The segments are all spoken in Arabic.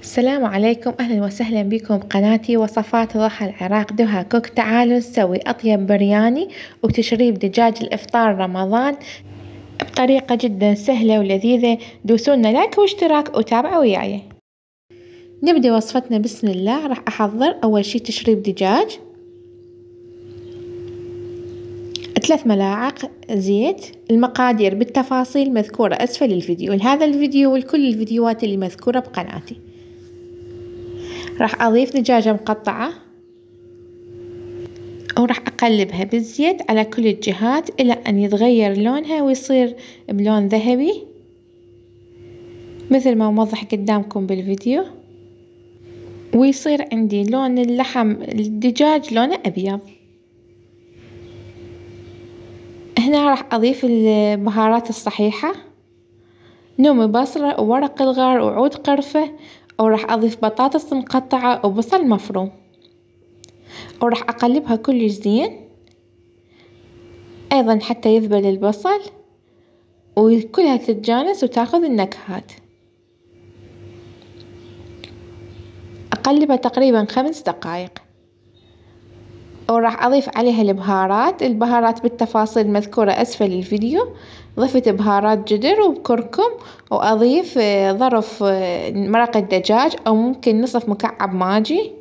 السلام عليكم. أهلا وسهلا بكم بقناتي وصفات ضحى العراق. Duha Cook. تعالوا نسوي أطيب برياني وتشريب دجاج الإفطار رمضان بطريقة جدا سهلة ولذيذة. دوسونا like واشتراك وتابعوا وياي. نبدأ وصفتنا. بسم الله. راح أحضر أول شي تشريب دجاج. ثلاث ملاعق زيت. المقادير بالتفاصيل مذكورة أسفل الفيديو. لهذا الفيديو ولكل الفيديوهات اللي مذكورة بقناتي. راح أضيف دجاجة مقطعة وراح أقلبها بالزيت على كل الجهات إلى أن يتغير لونها ويصير بلون ذهبي مثل ما موضح قدامكم بالفيديو. ويصير عندي لون اللحم الدجاج لونه أبيض. هنا راح أضيف البهارات الصحيحة. نومي بصرة وورق الغار وعود قرفة وراح أضيف بطاطس مقطعة وبصل مفروم. وراح أقلبها كلش زين. أيضا حتى يذبل البصل. وكلها تتجانس وتأخذ النكهات. أقلبها تقريبا خمس دقايق. وراح أضيف عليها البهارات. البهارات بالتفاصيل مذكورة أسفل الفيديو. ضفت بهارات جدر وكركم وأضيف آه، ظرف آه، مرق الدجاج أو ممكن نصف مكعب ماجي.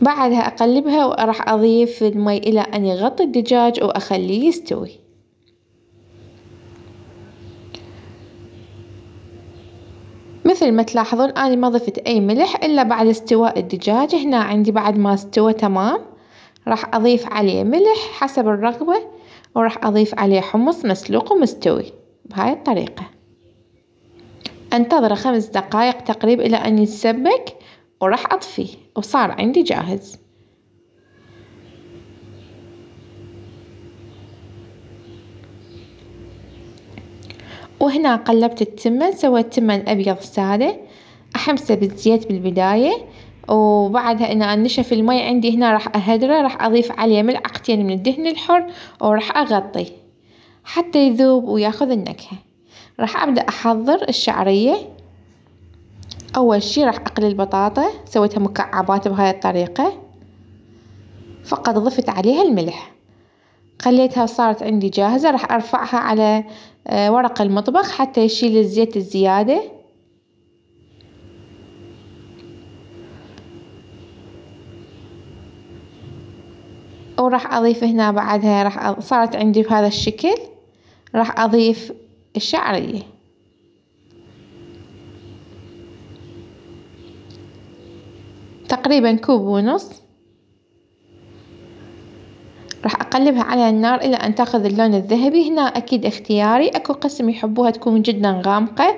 بعدها أقلبها وراح أضيف المي إلى أن يغطي الدجاج وأخليه يستوي. مثل ما تلاحظون أنا ما ضفت أي ملح إلا بعد استواء الدجاج. هنا عندي بعد ما استوى تمام راح أضيف عليه ملح حسب الرغبة وراح أضيف عليه حمص مسلوق ومستوي بهاي الطريقة. أنتظره خمس دقايق تقريبا إلى أن يتسبك وراح أطفيه وصار عندي جاهز. وهنا قلبت التمن سويت تمن أبيض سادة أحمسه بالزيت بالبداية وبعدها إن نشف المي عندي هنا راح أهدره راح أضيف عليه ملعقتين من الدهن الحر وراح أغطيه حتى يذوب وياخذ النكهة. راح أبدأ أحضر الشعرية. أول شي راح أقلي البطاطا سويتها مكعبات بهاي الطريقة. فقط ضفت عليها الملح. خليتها صارت عندي جاهزة راح أرفعها على آه، ورق المطبخ حتى يشيل الزيت الزيادة. وراح أضيف هنا بعدها راح صارت عندي بهذا الشكل راح أضيف الشعرية. تقريبا كوب ونص راح أقلبها على النار إلى أن تأخذ اللون الذهبي. هنا أكيد اختياري. أكو قسم يحبوها تكون جدا غامقة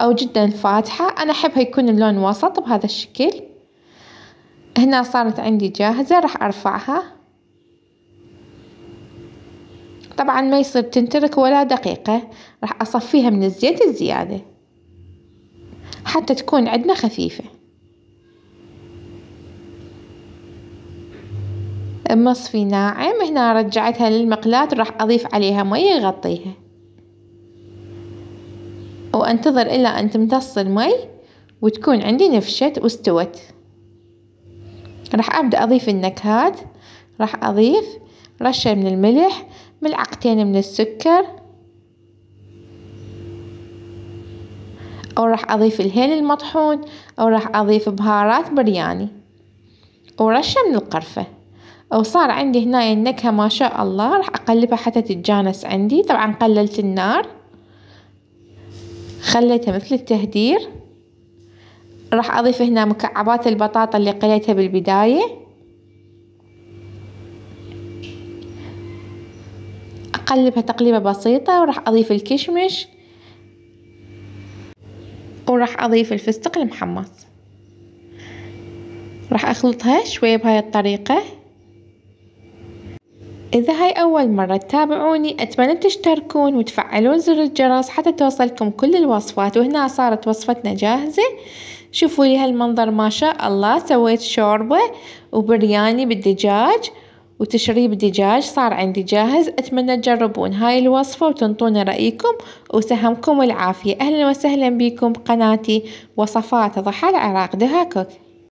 أو جدا فاتحة. أنا أحبها يكون اللون وسط بهذا الشكل. هنا صارت عندي جاهزة راح أرفعها. طبعا ما يصير تنترك ولا دقيقة. راح أصفيها من الزيت الزيادة حتى تكون عندنا خفيفة. مصفي ناعم هنا رجعتها للمقلاة راح أضيف عليها مي يغطيها. وأنتظر إلى أن تمتص المي وتكون عندي نفشت واستوت. راح أبدأ أضيف النكهات. راح أضيف رشة من الملح ملعقتين من السكر أو راح أضيف الهيل المطحون أو راح أضيف بهارات برياني ورشة من القرفة. وصار عندي هنا النكهة ما شاء الله راح أقلبها حتى تتجانس عندي. طبعا قللت النار. خليتها مثل التهدير. راح أضيف هنا مكعبات البطاطا اللي قليتها بالبداية. أقلبها تقليبة بسيطة وراح أضيف الكشمش. وراح أضيف الفستق المحمص. راح أخلطها شوية بهاي الطريقة. إذا هاي أول مرة تتابعوني أتمنى تشتركون وتفعلون زر الجرس حتى توصلكم كل الوصفات. وهنا صارت وصفتنا جاهزة. شوفوا لي هالمنظر ما شاء الله. سويت شوربة وبرياني بالدجاج وتشريب دجاج صار عندي جاهز. أتمنى تجربون هاي الوصفة وتنطونا رأيكم. وسهمكم العافية. أهلا وسهلا بكم بقناتي وصفات ضحى العراق دها كوك